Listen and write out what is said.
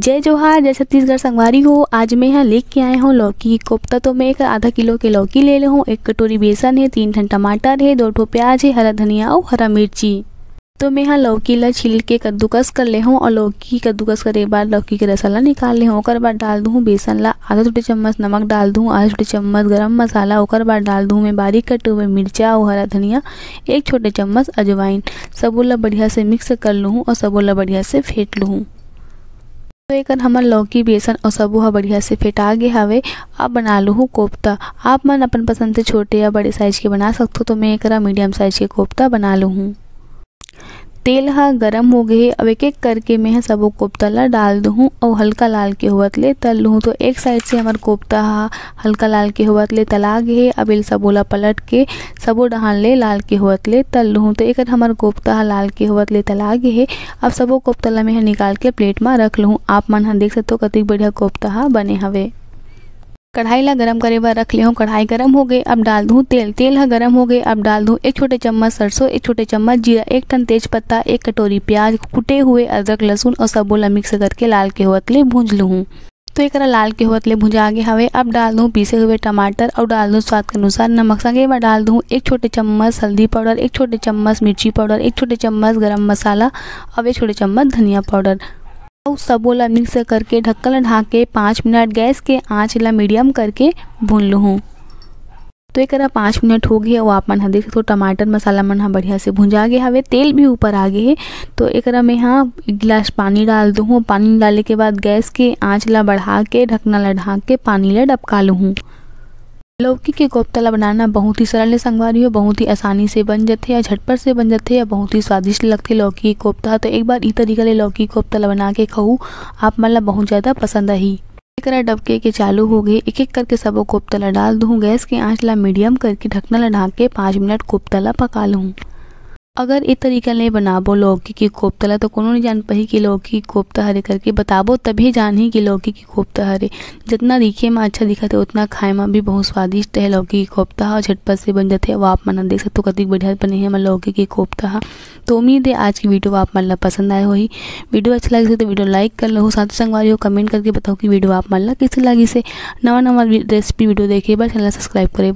जय जोहार, जय छत्तीसगढ़ संगवारी हो। आज मैं यहाँ लेके आए हूँ लौकी की कोफ्ता। तो मैं एक आधा किलो के लौकी ले ले एक कटोरी बेसन है, तीन ठन टमाटर है, दो ठो प्याज है, हरा धनिया और हरा मिर्ची। तो मैं यहाँ लौकी ला छिल के कद्दूकस कर ले हूँ और लौकी कद्दूकस करे बाद लौकी के रसाला निकाल ले हूँ। बाद डाल दूँ बेसन ला, आधा छोटे चम्मच नमक डाल दूँ, आधा छोटे चम्मच गरम मसाला। ओकर बाद डाल दूँ मैं बारीक कटे हुए मिर्चा और हरा धनिया, एक छोटे चम्मच अजवाइन। सबोला बढ़िया से मिक्स कर लूँ और सबोला बढ़िया से फेंट लूँ। तो एक हमर लौकी बेसन और सबो ह बढ़िया से फेटा गे हवे। अब बना लूँ कोफ्ता। आप मन अपन पसंद से छोटे या बड़े साइज़ के बना सकते हो तो मैं एक मीडियम साइज़ के कोफ्ता बना लूँ तेल ह गरम हो गए, अब एक एक करके मैं सबो कोफ्ता ला डाल दूँ, और हल्का लाल के होवत ले तल लूँ। तो एक साइड से हमार कोफ्ता हा हल्का लाल के होवत ले तला गे अब इल सबो पलट के सबो डहान ले लाल के होवत ले तल लूँ। तो एक हमार कोफ्ता हा लाल के होवत ले तला गे हे, अब सबो कोफ्ता ला मैं निकाल के प्लेट में रख लूँ। आप मन ह देख सकते हो कतिक बढ़िया कोफ्ता हा बने हवे। कढ़ाई ला गरम करे बर रख ले हूँ कढ़ाई गरम हो गए अब डाल दूँ तेल। तेल है गरम हो गए अब डाल दूँ एक छोटे चम्मच सरसों, एक छोटे चम्मच जीरा, एक टन तेज पत्ता, एक कटोरी प्याज, कुटे हुए अदरक, लहसुन और सब बोला मिक्स करके लाल के होत ले भूंज लूँ। तो एक लाल के होत ले भुजा आगे हवे अब डाल दूँ पीसे हुए टमाटर और डाल दूँ स्वाद के अनुसार नमक। संगे में डाल दूँ एक छोटे चम्मच हल्दी पाउडर, एक छोटे चम्मच मिर्ची पाउडर, एक छोटे चम्मच गरम मसाला और एक छोटे चम्मच धनिया पाउडर। और सबो ला मिक्स करके, ढक्कन ढाक के पाँच मिनट गैस के आँच ला मीडियम करके भून लूँ। तो एक पाँच मिनट हो गए और आप मन देख तो टमाटर मसाला मन हाँ बढ़िया से भुंजा गया। हवे तेल भी ऊपर आ गए है तो एक मैं यहाँ एक गिलास पानी डाल दूँ। पानी डालने के बाद गैस के आँच ला बढ़ा के ढकना ला ढाक के पानी ला डबका लूँ। लौकी के कोफ्ता बनाना बहुत ही सरल संगवारी हो, बहुत ही आसानी से बन जाते या झटपट से बन जाते या बहुत ही स्वादिष्ट लगते लौकी के कोफ्ता। तो एक बार इस तरीके ले लौकी कोफ्ता बना के खाऊ आप मतलब बहुत ज़्यादा पसंद आई एक डबके के चालू हो गए एक एक करके सबो कोफ्ता डाल दूँ, गैस के आँच ला मीडियम करके ढकना ला के पाँच मिनट कोफ्ता पका लूँ। अगर ये तरीका नहीं बनाबो लौकी की कोफ्ता तो कोनो नहीं जान पाही कि लौकी की कोफ्ता हरे करके बताबो, तभी जानी कि लौकी की कोफ्ता हरे। जितना दिखे में अच्छा दिखत है, उतना खाए में भी बहुत स्वादिष्ट है लौकी की कोफ्ता, और झटपट से बन जाते हैं। वो आप मन देख सकते हो, कति बढ़िया बने है मैं लौकी की कोफ्ता। तो उम्मीद है आज की वीडियो आप मन पसंद आए हो ही वीडियो अच्छा लगे तो वीडियो लाइक कर लो, साथ संगवारी हो, कमेंट करके बताओ कि वीडियो आप मन कैसे लगी से। नवा नवा रेसिपी वीडियो देखे बार चैनल सब्सक्राइब करे